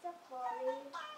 在跑哩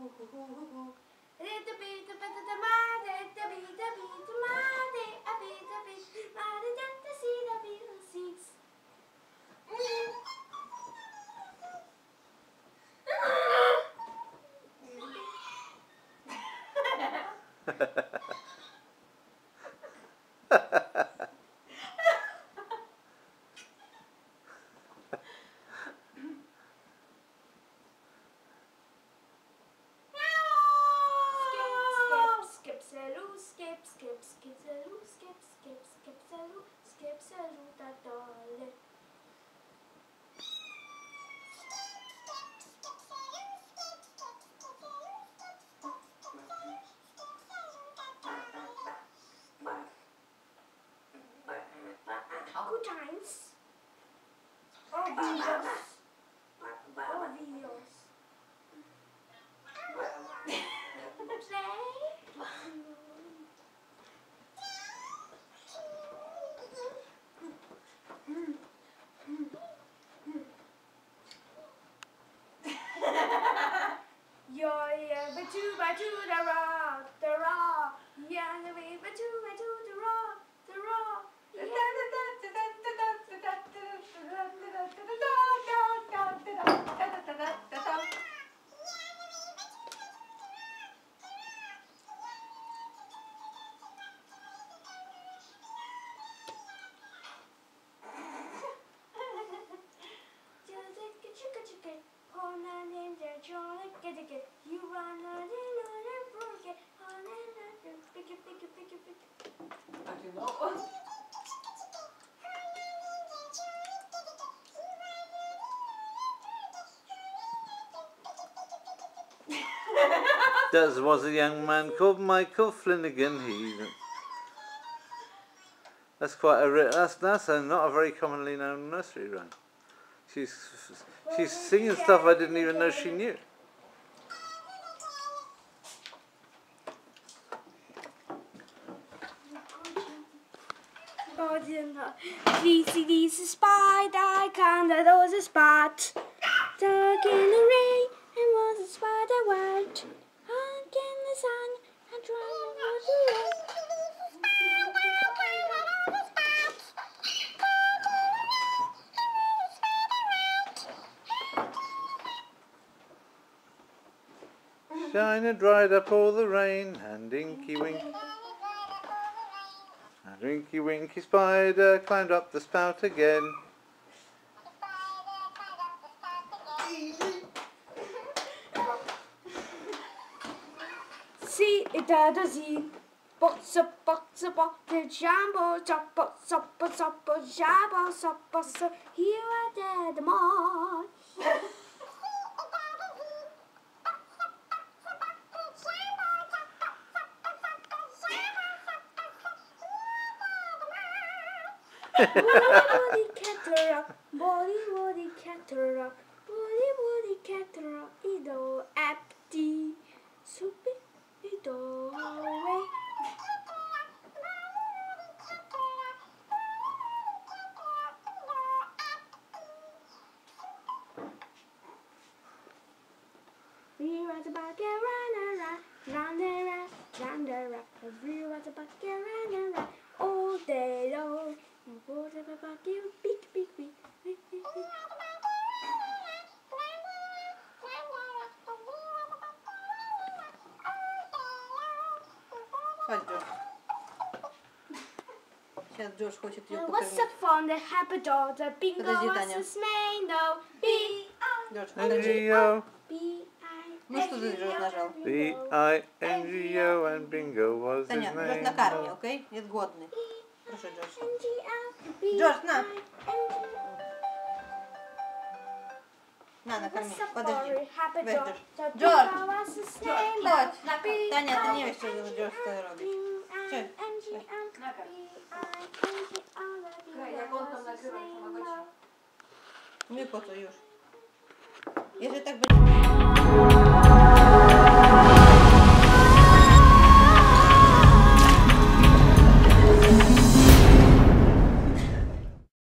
Little bit of aștept sărutatoare Yo, yeah, but two by two, the raw, the raw. Yeah, way, but two by two, the raw, the raw. Yeah. There was a young man called Michael Flanagan. He. That's quite a. That's that's a, not a very commonly known nursery rhyme. She's she's singing stuff I didn't even know she knew. VCD's a spider, I counted there was a spot. China dried up all the rain, and Inky Wink. And Winky Winky Spider climbed up the spout again. See it does he. Box up, box up, box the jumbo, chopper, supper, supper, jabba, supper, so here are there the more. Body, woody catera, body woody catera, body woody catera, ido empty, soupy, ido away. We was a bucket run around, run around, run around. We was a bucket run around all day long. And was a bucket, big, big, big, big, big, big. Хватит, Джош. Сейчас Джош хочет ее Well, what's покормить. the fun? The happy dog, the bingo, Подожди, what's Таня. his name? No, B, Джош, And подожди. Rio. B, I, Ну что ты Джордж нажал? B-I-N-G-O and bingo was his Таня, Джордж name. накармливай, окей? Нет годный. Прошу, Джордж. Джордж, на. На, накорми. Подожди. Джордж. Джордж. Джордж. Таня, ты не вещи, что Джордж ты робишь. Че? На-ка. Як он там накриває, помагачи. Не потуєш. Я же так...